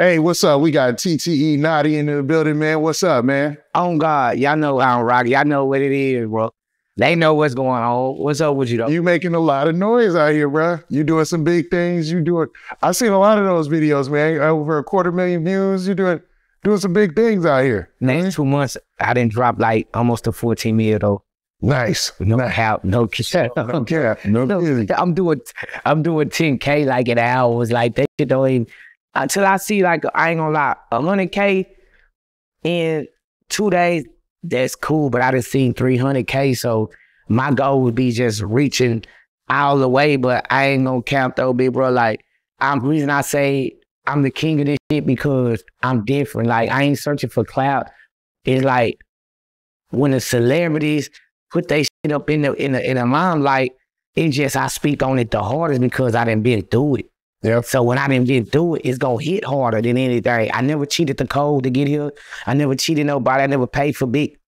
Hey, what's up? We got TTE Notti in the building, man. What's up, man? Oh God, y'all know how I'm rocking. Y'all know what it is, bro. They know what's going on. What's up with you though? You making a lot of noise out here, bro. You doing some big things. You doing. I seen a lot of those videos, man. Over a quarter million views. You doing doing some big things out here. Next two months, I didn't drop like almost a 14 mil though. Nice. No cap, no cap. No cap. No, No, kidding. I'm doing I'm doing 10K like an hour. Was like that shit don't even until I see like I ain't gonna lie, 100K in two days, that's cool. But I just seen 300K, so my goal would be just reaching all the way. But I ain't gonna count though, big bro. Like I'm reason I say I'm the king of this shit because I'm different. Like I ain't searching for clout. It's like when the celebrities put they shit up in the in the in the limelight, it just I speak on it the hardest because I didn't been through it. Yep. So when I didn't through it, it's gonna hit harder than anything. I never cheated the code to get here. I never cheated nobody. I never paid for big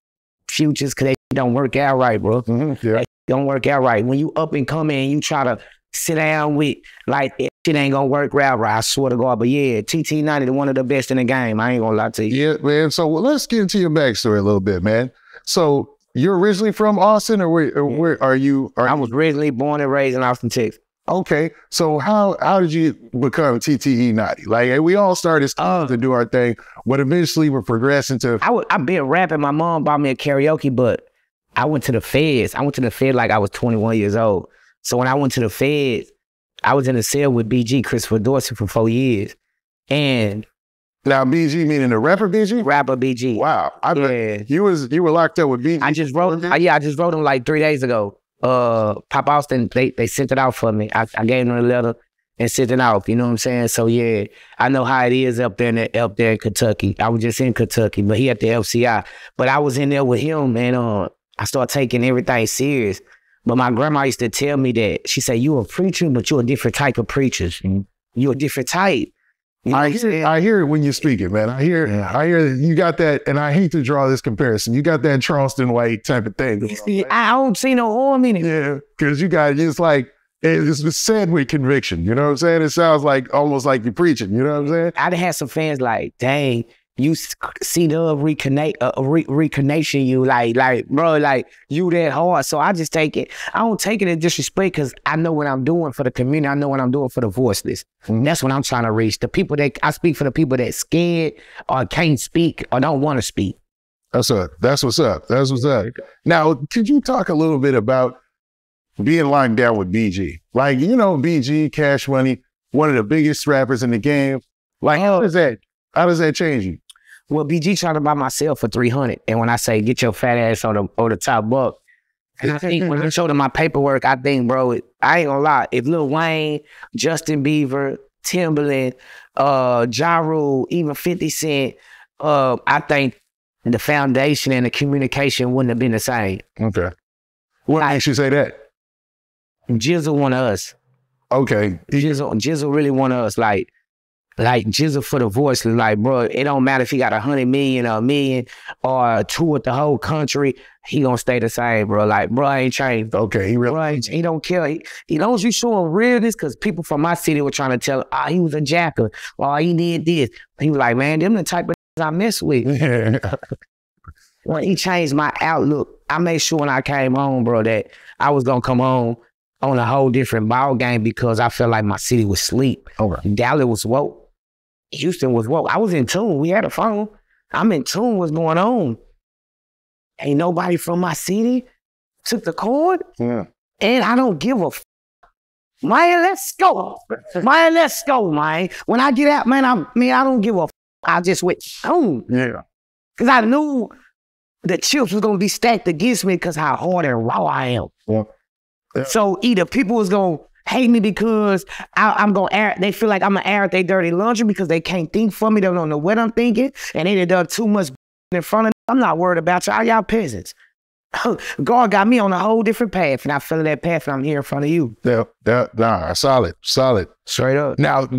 futures because they don't work out right, bro. Mhm. Yeah. Don't work out right. When you up and coming and you try to sit down with like shit ain't gonna work out right. I swear to God. But yeah, TTE Notti one of the best in the game. I ain't gonna lie to you. Yeah, man. So well, let's get into your backstory a little bit, man. So you're originally from Austin, or where, or where are you? Are I was originally born and raised in Austin, Texas. Okay, so how how did you become TTE Notti? Like we all started Oh. to do our thing, but eventually we're progressing to I would, I've been rapping. My mom bought me a karaoke, but I went to the feds. I went to the fed like I was 21 years old. So when I went to the feds, I was in a cell with BG, Christopher Dorsey, for four years. And now BG meaning the rapper BG. rapper BG. Wow, I Yeah. you was you were locked up with BG. I just wrote, uh, yeah, I just wrote him like three days ago. Uh, Pop Austin, they, they sent it out for me. I, I gave them a letter and sent it out. You know what I'm saying? So yeah, I know how it is up there in the, up there in Kentucky. I was just in Kentucky, but he at the FCI. But I was in there with him, and uh, I started taking everything serious. But my grandma used to tell me that she said, "You a preacher, but you're a different type of preachers. You're a different type." You know I hear, saying? I hear it when you speak it, man. I hear, I hear that you got that, and I hate to draw this comparison. You got that Charleston White type of thing. See. I don't see no harm in it. Yeah, because you got it's like it's said with conviction. You know what I'm saying? It sounds like almost like you're preaching. You know what I'm saying? I'd had some fans like, dang, you see the reconnect, uh, re- reconnection you like, like, bro, like you that hard. So I just take it. I don't take it as disrespect because I know what I'm doing for the community. I know what I'm doing for the voiceless. And that's what I'm trying to reach. The people that I speak for the people that scared or can't speak or don't want to speak. That's up. That's what's up. That's what's up. Now, could you talk a little bit about being locked down with BG? Like, you know, BG, Cash Money, one of the biggest rappers in the game. Like, how does that how does that change you? Well, BG trying to buy myself for 300. And when I say get your fat ass on the, on the top buck, and I think when I showed him my paperwork, I think, bro, it, I ain't gonna lie. If Lil Wayne, Justin Bieber, Timbaland, uh, Ja Rule, even 50 Cent, uh, I think the foundation and the communication wouldn't have been the same. Okay. What Like- makes you say that? Gizzle one of us. Okay. Gizzle, Gizzle really one of us. Like, like Gizzle for the voice. Like, bro, it don't matter if he got a hundred million or a million or two with the whole country. He gonna stay the same, bro. Like, bro, I ain't changed. Okay. He really Right. He don't care. He, he long as you show him realness, because people from my city were trying to tell, ah, he was a jacker. Oh, he did this. He was like, man, them the type of I mess with. When he changed my outlook, I made sure when I came home, bro, that I was gonna come home on a whole different ball game because I felt like my city was sleep. Okay. Dallas was woke. Houston was woke. I was in tune. We had a phone. I'm in tune. What's going on? Ain't nobody from my city took the cord Yeah. and I don't give a f- man, let's go. Man, let's go, man. When I get out, man, I mean, I don't give a f- I just went home. Yeah. Cause I knew the chips was gonna be stacked against me because how hard and raw I am. Yeah. Yeah. So either people was gonna hate me because I, I'm gonna air. They feel like I'm gonna air their dirty laundry because they can't think for me. They don't know what I'm thinking, and they done too much in front of. I'm not worried about y'all. Y'all peasants. God got me on a whole different path, and I fell that path, and I'm here in front of you. Yeah. That, nah, solid. Solid. Straight up. Now,